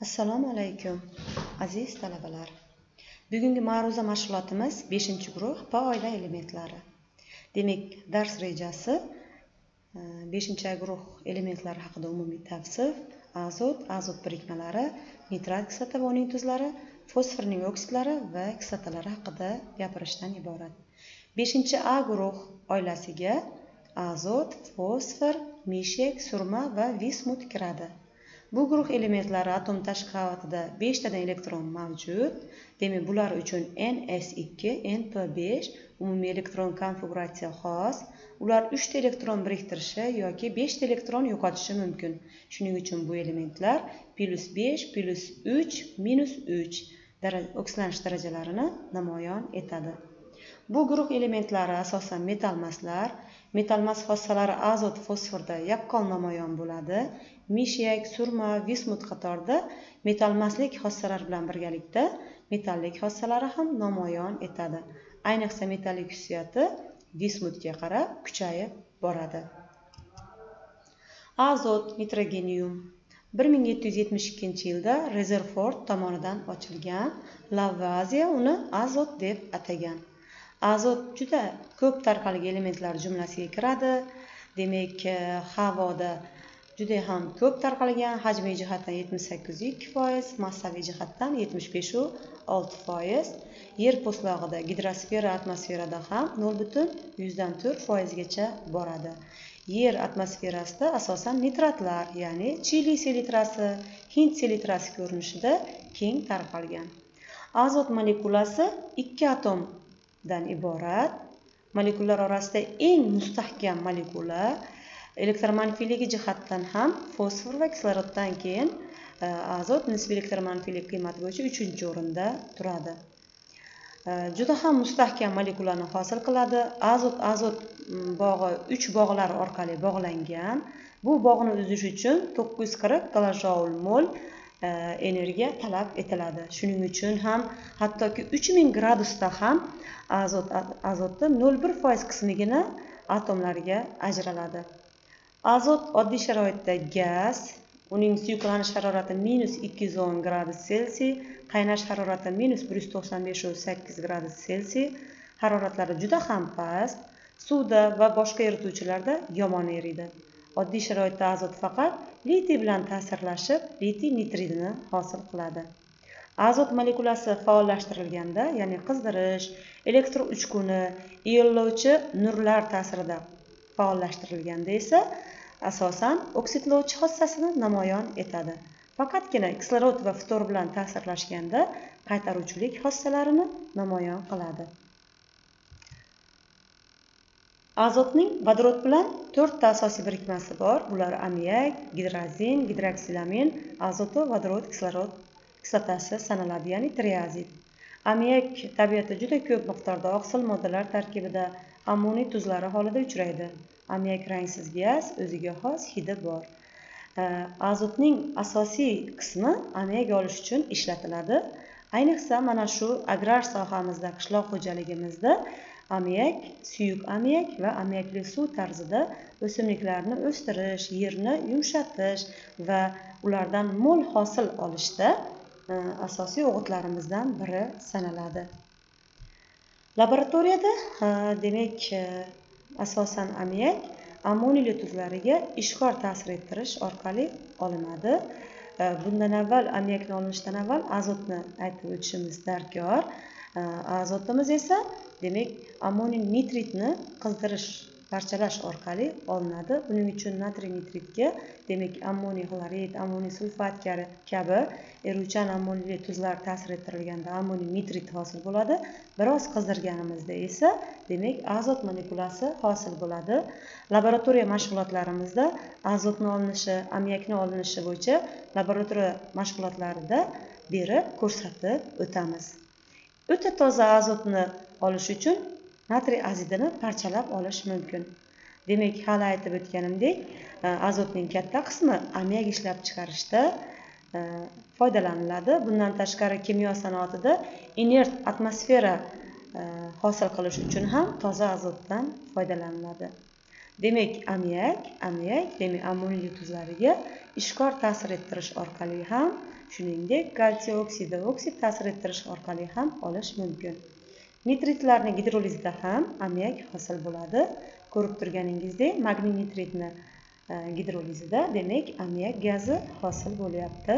assalomu alaykum aziz talabalar. Bugungi ma'ruza mashg'ulotimiz 5 guruh va oila elementlari. Demak dars rejasi e, 5 guruh elementlari haqida umumiy tavsif azot azot birikmalari nitrat kislota va uning tuzlari fosforning oksidlari va kislotalari haqida gapirishdan iborat. 5 a guruh oilasiga azot fosfor mishek surma va vismut kiradi. Bu guruh elementlari atom tashqi qavatida beshtadan elektron mavjud. Demak bular uchun ns2 np5 umumiy elektron konfiguratsiya xos. Ular uchta elektron biriktirishi yoki beshta elektron yo'qotishi mumkin. Shuning uchun bu elementlar plyus besh plyus uch minus uch oksidlanish darajalarini namoyon etadi. Bu guruh elementlari asosan metalmaslar metalmas xossalari azot fosforda yaqqol namoyon bo'ladi. Mishyak surma vismut qatorida metalmaslik xossalar bilan birgalikda metallik xossalari ham namoyon etadi. Ayniqsa metallik xususiyati vismutga qarab kuchayib boradi. Azot nitrogenium. bir ming yetti yuz yetmish ikkinchi yilda rezerford tomonidan ochilgan. Lavaziya uni azot deb atagan. Azot juda ko'p tarqalgan elementlar jumlasiga kiradi. Demak e, havoda juda ham ko'p tarqalgan hajmiy jihatdan yetmish sakkiz ikki foiz massaviy jihatdan yetmish beshu olti foiz. Yer po'stlog'ida gidrosfera atmosferada ham nol butun yuzdan to'rt foizgacha boradi. Yer atmosferasida asosan nitratlar ya'ni chili selitrasi hind selitrasi ko'rinishida keng tarqalgan. Azot molekulasi ikki dan iborat. Molekulalar orasida eng mustahkam molekula elektromanfiyligi jihatdan ham fosfor va kisloroddan keyin e, azot nisbiy elektromanfiylik qiymati bo'yicha uchinchi o'rinda turadi. E, juda ham mustahkam molekulani hosil qiladi. Azot azot bog'i uch bog'lar orqali bog'langan. Bu bog'ni uzish uchun to'qqiz yuz qirq kilojoul mol E, energiya talab etiladi. Shuning uchun ham hattoki uch ming gradusda ham azot azotni nol bir foiz qismigina atomlarga ajraladi. Azot oddiy sharoitda gaz uning suyuqlanish harorati minus ikki yuz o'n gradus selsiy qaynash harorati minus bir yuz to'qson beshu sakkiz gradus selsiy haroratlari juda ham past suvda va boshqa erituvchilarda yomon eriydi. Oddiy sharoitda azot faqat litiy bilan ta'sirlashib litiy nitridini hosil qiladi. Azot molekulasi faollashtirilganda ya'ni qizdirish elektr uchquni iyonlovchi nurlar ta'sirida faollashtirilganda esa asosan oksidlovchi xossasini namoyon etadi. Faqatgina kislorod va ftor bilan ta'sirlashganda qaytaruvchilik xossalarini namoyon qiladi. Azotning vodorod bilan to'rtta asosiy birikmasi bor. Bular ammiak gidrozin gidroksilamin azotovodorod kislorod kislotasi sanaladi ya'ni triazid ammiak tabiatda juda ko'p miqdorda oqsil moddalar tarkibida ammoniy tuzlari holida uchraydi. Ammiak rangsiz gaz o'ziga xos hidi bor. Azotning asosiy qismi ammiak olish uchun ishlatiladi. Ayniqsa mana shu agrar sohamizda qishloq xo'jaligimizda ammiak suyuq ammiak va ammiakli suv tarzida o'simliklarni o'stirish yerni yumshatish va ulardan mo'l hosil olishda e, asosiy o'g'itlarimizdan biri sanaladi. Laboratoriyada e, demak e, asosan ammiak ammoniyli tuzlariga ishqor ta'sir ettirish orqali olinadi. Bundan avval ammiakni olinishdan avval azotni aytib o'tishimiz darkor. Azotimiz esa demak ammoniy nitritni qizdirish parchalash orqali olinadi. Buning uchun natriy nitritga demak ammoniy xlorid ammoniy sulfat kabi eruvchan ammoniyli tuzlar ta'sir ettirilganda ammoniy nitrit hosil bo'ladi. Biroz qizdirganimizda esa demak azot molekulasi hosil bo'ladi. Laboratoriya mashg'ulotlarimizda azotni olinishi ammiakni olinishi bo'yicha laboratoriya mashg'ulotlarida berib ko'rsatib o'tamiz. O'ta toza azotni olish uchun natriy azidini parchalab olish mumkin. Demak hali aytib o'tganimdek e, azotning katta qismi ammiak ishlab chiqarishda e, foydalaniladi. Bundan tashqari kimyo sanoatida inert atmosfera e, hosil qilish uchun ham toza azotdan foydalaniladi. Demak ammiak ammiak demak ammoniy tuzlariga ishqor ta'sir ettirish orqali ham shuningdek kalsiy oksidi oksid ta'sir ettirish orqali ham olish mumkin. Nitritlarni gidrolizida ham ammiak hosil bo'ladi. Ko'rib turganingizdek magniy nitritni e, gidrolizida demak ammiak gazi hosil bo'lyapti.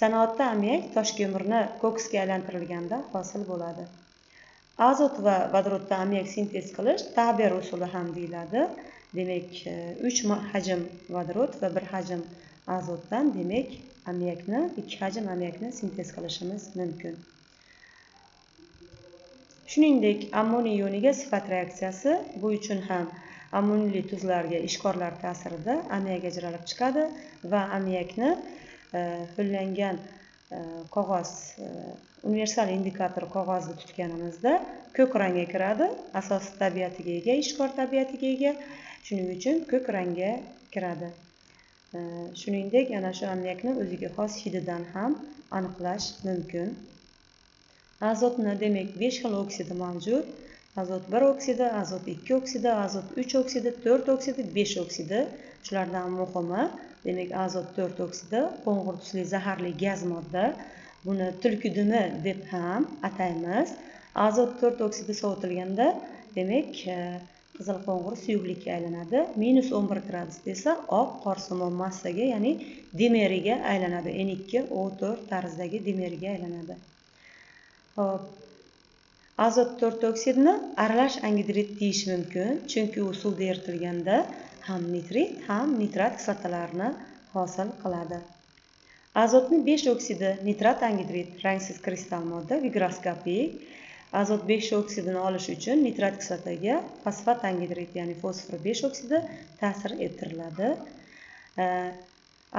Sanoatda ammiak toshko'mirni koksga aylantirilganda hosil bo'ladi. Azot va vodorodda ammiak sintez qilish taber usuli ham deyiladi. Demak e, uch hajm vodorod va bir hajm azotdan demak ammiakni ikki hajm ammiakni sintez qilishimiz mumkin. Shuningdek ammoniy yoniga sifat reaksiyasi bu uchun ham ammoniyli tuzlarga ishkorlar ta'sirida ammiak ajralib chiqadi va ammiakni ho'llangan e, e, qog'oz e, universal indikator qog'ozni tutganimizda ko'k rangga kiradi asosiy tabiatiga ega ishkor tabiatiga ega shuning uchun ko'k rangga kiradi. Shuningdek ana shu ammiakni o'ziga xos hididan ham aniqlash mumkin. Azotni demak besh xil oksidi mavjud. Azot bir oksidi azot ikki oksidi azot uch oksidi to'rt oksidi besh oksidi. Shulardan muhimi demak azot to'rt oksidi qo'ng'ir tusli zaharli gaz modda. Buni tulki dumi deb ham ataymiz. Azot to'rt oksidi sovitilganda demak e, qizil qo'ng'ir suyuqlikka aylanadi. Minus o'n bir gradusda esa oq qorsimon massaga ya'ni dimeriga aylanadi. N ikki o to'rt tarzidagi dimeriga aylanadi. Hop azot to'rt oksidni aralash angidrid deyish mumkin chunki u suvda eritilganda ham nitrit ham nitrat kislotalarini hosil qiladi. Azotni besh oksidi nitrat angidrid rangsiz kristal modda gigroskopik azot besh oksidini olish uchun nitrat kislotaga fosfat angidrid ya'ni fosfor besh oksidi ta'sir ettiriladi.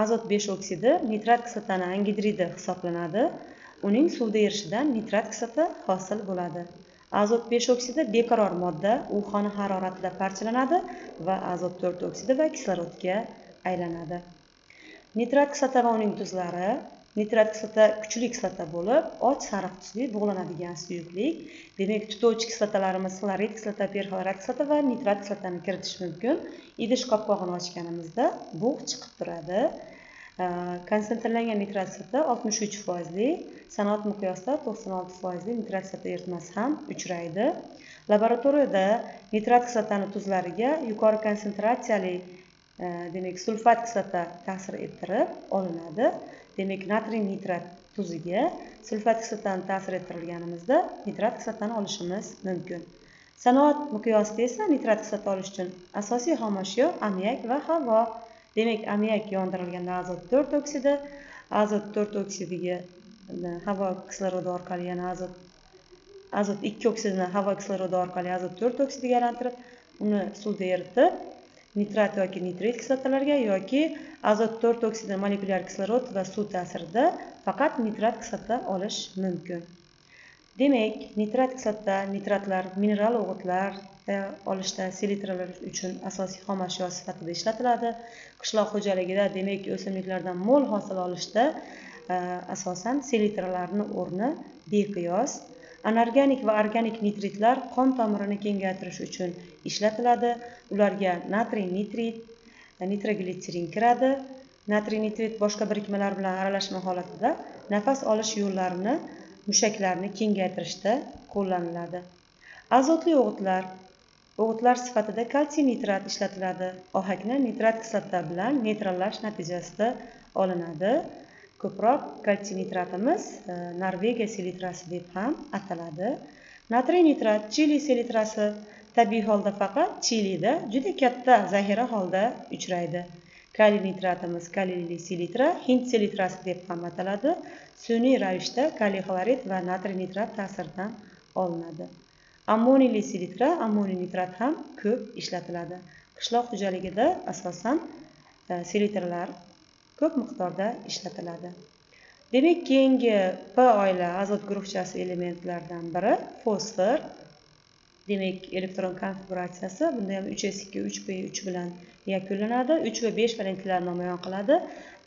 Azot besh oksidi nitrat kislotani angidridi hisoblanadi. Uning suvda erishidan nitrat kislota hosil bo'ladi. Azot besh oksidi beqaror modda u xona haroratida parchalanadi va azot to'rt oksidi va kislorodga aylanadi. Nitrat kislota va uning tuzlari nitrat kislota kuchli kislota bo'lib och sariq tusli bug'lanadigan suyuqlik. Demak tutuvchi kislotalarimiz xlorid kislota perxlorat kislota va nitrat kislotani kiritish mumkin. Idish qopqog'ini ochganimizda bug' chiqib turadi. Konsentrlangan nitrat kislota oltmish uch foizli sanoat miqyosida to'qson olti foizli nitrat kislota eritmasi ham uchraydi. Laboratoriyada nitrat kislotani tuzlariga yuqori konsentratsiyali e, demak sulfat kislota ta'sir ettirib olinadi. Demak natriy nitrat tuziga sulfat kislotani ta'sir ettirilganimizda nitrat kislotani olishimiz mumkin. Sanoat miqyosida esa nitrat kislota olish uchun asosiy xomashyo ammiak va havo. Demak ammiak yondirilganda azot to'rt oksidi azot to'rt oksidiga havo kislorodi orqali yana azot azot ikki oksidini havo kislorodi orqali azot to'rt oksidiga aylantirib uni suvda eritib nitrat yoki nitrit kislotalarga yoki azot to'rt oksidi molekulyar kislorod va suv ta'sirida faqat nitrat kislota olish mumkin. Demak nitrat kislota nitratlar mineral o'g'itlar olishda selitralar uchun asosiy xomashyo sifatida ishlatiladi. Qishloq xo'jaligida demak o'simliklardan mo'l hosil olishda e, asosan selitralarni o'rni beqiyos anorganik va organik nitritlar qon tomirini kengaytirish uchun ishlatiladi. Ularga natriy nitrit nitroglitserin kiradi. Natriy nitrit boshqa birikmalar bilan aralashma holatida nafas olish yo'llarini mushaklarni kengaytirishda qo'llaniladi. Azotli o'g'itlar o'g'itlar sifatida kalsiy nitrat ishlatiladi. Ohakni nitrat kislota bilan neytrallash natijasida olinadi. Ko'proq kalsiy nitratimiz e, norvegiya selitrasi deb ham ataladi. Natriy nitrat chili selitrasi tabiiy holda faqat chilida juda katta zaxira holda uchraydi. Kaliy nitratimiz kaliyli selitra hind selitrasi deb ham ataladi. Sun'iy ravishda kaliy xlorid va natriy nitrat ta'siridan olinadi. Ammoniyli selitra ammoniy nitrat ham ko'p ishlatiladi. Qishloq xo'jaligida asosan e, selitralar ko'p miqdorda ishlatiladi. Demak keyingi p oila azot guruhchasi elementlaridan biri fosfor. Demak elektron konfiguratsiyasi bunda ham uch s ikki uch p uch bilan yakunlanadi. Uch va besh valentlar namoyon qiladi.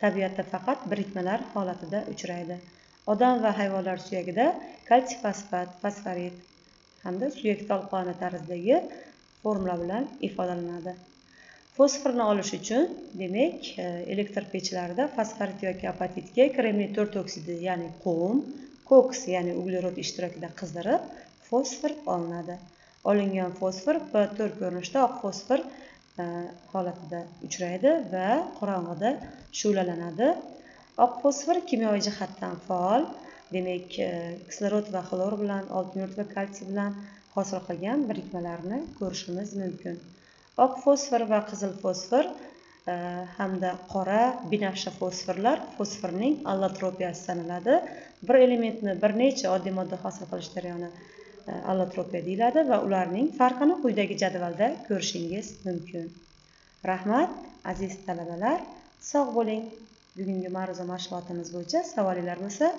Tabiatda faqat birikmalar holatida uchraydi. Odam va hayvonlar suyagida kalsiy fosfat fosforit hamda suyak tolqoni tarzidagi formula bilan ifodalanadi. Fosforni olish uchun demak e, elektr pechlarida fosforit yoki apatitga kremniy to'rt oksidi ya'ni qum koks ya'ni uglerod ishtirokida qizdirib fosfor olinadi. Olingan fosfor b to'rt ko'rinishda oq fosfor e, holatida uchraydi va qorong'ida shu'lalanadi. Oq fosfor kimyoviy jihatdan faol demak e, kislorod va xlor bilan oltin va kalsiy bilan hosil qilgan birikmalarni ko'rishimiz mumkin. Oq fosfor va qizil fosfor e, hamda qora binafsha fosforlar. Fosforning allotropiyasi sanaladi. Bir elementni bir necha oddiy modda hosil qilish jarayoni e, allotropiya deyiladi va ularning farqini quyidagi jadvalda ko'rishingiz mumkin. Rahmat aziz talabalar. Sog' bo'ling. Bugungi ma'ruza mashg'ulotimiz bo'yicha savolinglar bo'lsa